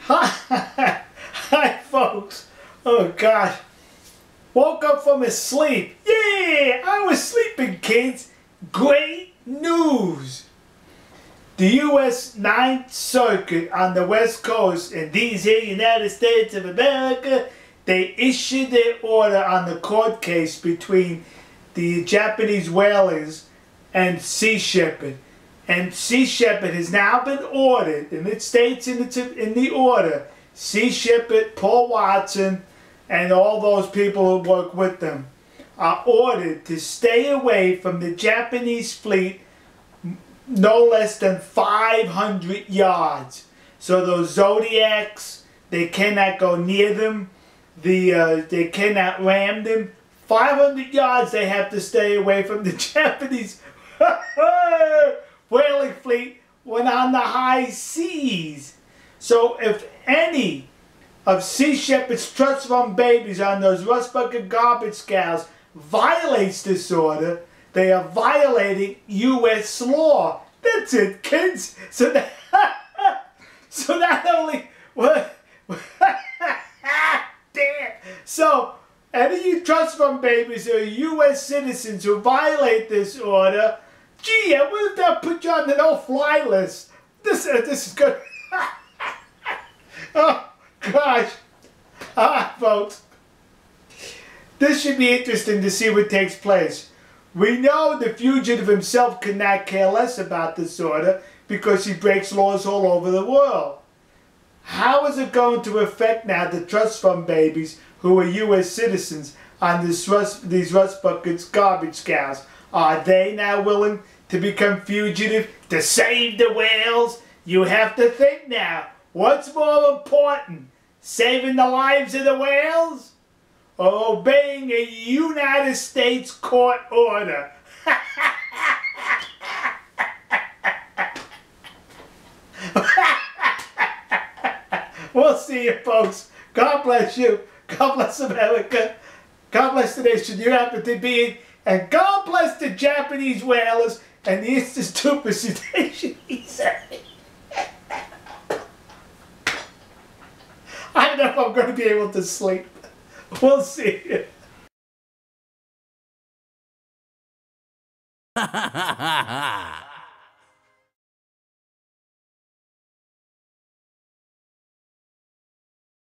Hi, folks. Oh God, woke up from his sleep. Yeah, I was sleeping, kids. Great news. The U.S. Ninth Circuit on the West Coast in these here United States of America, they issued their order on the court case between the Japanese whalers and Sea Shepherd. And Sea Shepherd has now been ordered, and it states in the, in the order, Sea Shepherd, Paul Watson, and all those people who work with them are ordered to stay away from the Japanese fleet no less than 500 yards. So those Zodiacs, they cannot go near them. The uh, They cannot ram them. 500 yards they have to stay away from the Japanese whaling fleet when on the high seas. So if any of Sea Shepherd's trust fund babies on those rust bucket garbage scows violates this order, they are violating U.S. law. That's it, kids. So that, so not only what, damn. So any of you trust fund babies are U.S. citizens who violate this order, gee, I would have put you on the no-fly list. This, uh, this is good. oh, gosh. Ah, folks. This should be interesting to see what takes place. We know the fugitive himself could not care less about this order because he breaks laws all over the world. How is it going to affect now the trust fund babies who are U.S. citizens on this rust, these rust buckets garbage cows? Are they now willing to become fugitive to save the whales? You have to think now. What's more important? Saving the lives of the whales? Or obeying a United States court order? we'll see you folks. God bless you. God bless America. God bless the nation you happen to be in. And God bless the Japanese whalers and the for Cetacean Research. I don't know if I'm going to be able to sleep. We'll see.